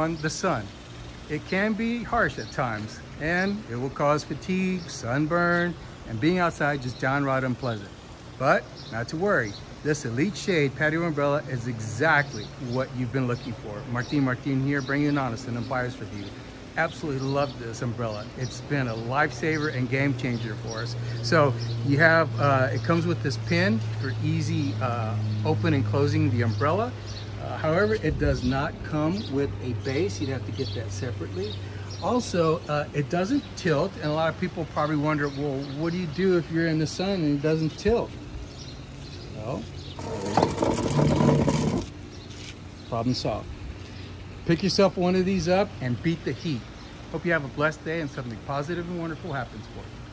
one, the sun. It can be harsh at times and it will cause fatigue, sunburn, and being outside just downright unpleasant. But not to worry, this Eliteshade patio umbrella is exactly what you've been looking for. Martin Martin here, bringing an honest and unbiased review. Absolutely love this umbrella. It's been a lifesaver and game changer for us. So you have, uh, it comes with this pin for easy uh, open and closing the umbrella. Uh, however, it does not come with a base. You'd have to get that separately. Also, uh, it doesn't tilt, and a lot of people probably wonder, well, what do you do if you're in the sun and it doesn't tilt? Well, problem solved. Pick yourself one of these up and beat the heat. Hope you have a blessed day and something positive and wonderful happens for you.